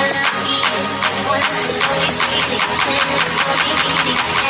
One I was always waiting. when I was breathing.